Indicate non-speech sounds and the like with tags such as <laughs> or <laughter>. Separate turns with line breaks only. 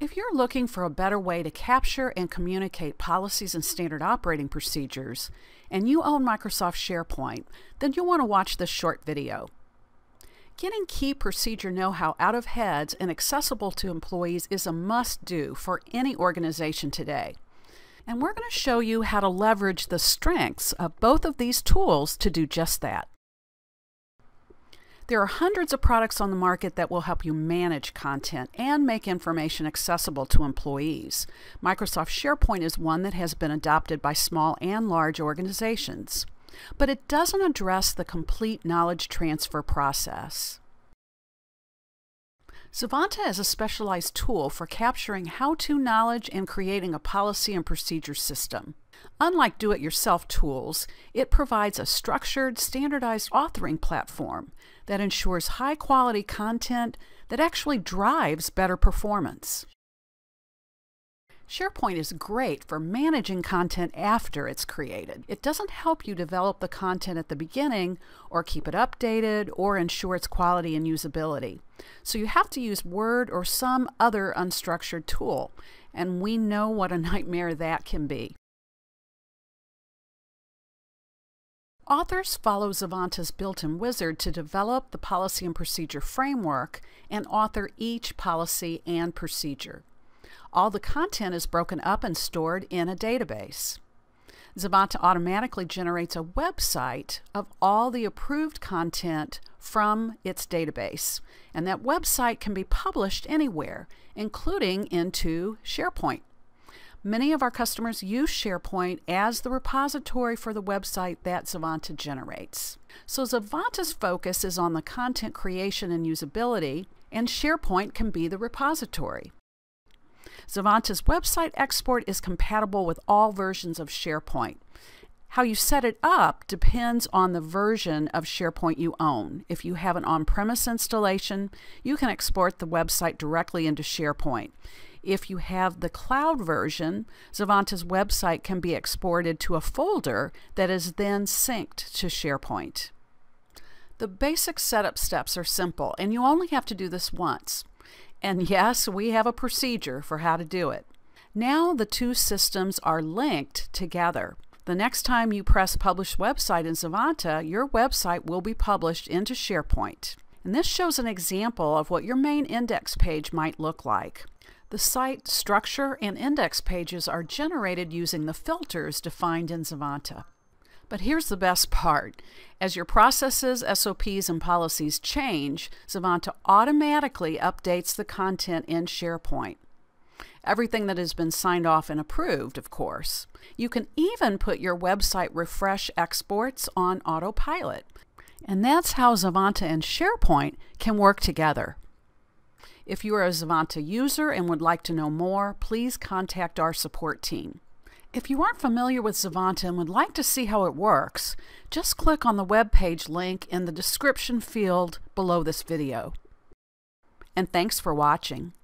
If you're looking for a better way to capture and communicate policies and standard operating procedures, and you own Microsoft SharePoint, then you'll want to watch this short video. Getting key procedure know-how out of heads and accessible to employees is a must-do for any organization today. And we're going to show you how to leverage the strengths of both of these tools to do just that. There are hundreds of products on the market that will help you manage content and make information accessible to employees. Microsoft SharePoint is one that has been adopted by small and large organizations but it doesn't address the complete knowledge transfer process. Zavanta is a specialized tool for capturing how-to knowledge and creating a policy and procedure system. Unlike do-it-yourself tools, it provides a structured, standardized authoring platform that ensures high-quality content that actually drives better performance. SharePoint is great for managing content after it's created. It doesn't help you develop the content at the beginning or keep it updated or ensure its quality and usability. So you have to use Word or some other unstructured tool, and we know what a <laughs> nightmare that can be. Authors follow Zavanta's built-in wizard to develop the policy and procedure framework and author each policy and procedure. All the content is broken up and stored in a database. Zavanta automatically generates a website of all the approved content from its database, and that website can be published anywhere, including into SharePoint. Many of our customers use SharePoint as the repository for the website that Zavanta generates. So Zavanta's focus is on the content creation and usability, and SharePoint can be the repository. Zavanta's website export is compatible with all versions of SharePoint. How you set it up depends on the version of SharePoint you own. If you have an on-premise installation, you can export the website directly into SharePoint. If you have the cloud version, Zavanta's website can be exported to a folder that is then synced to SharePoint. The basic setup steps are simple, and you only have to do this once. And yes, we have a procedure for how to do it. Now the two systems are linked together. The next time you press Publish Website in Zavanta, your website will be published into SharePoint. And this shows an example of what your main index page might look like. The site structure and index pages are generated using the filters defined in Zavanta. But here's the best part. As your processes, SOPs, and policies change, Zavanta automatically updates the content in SharePoint. Everything that has been signed off and approved, of course. You can even put your website refresh exports on autopilot. And that's how Zavanta and SharePoint can work together. If you are a Zavanta user and would like to know more, please contact our support team. If you aren't familiar with Zavanta and would like to see how it works, just click on the web page link in the description field below this video. And thanks for watching.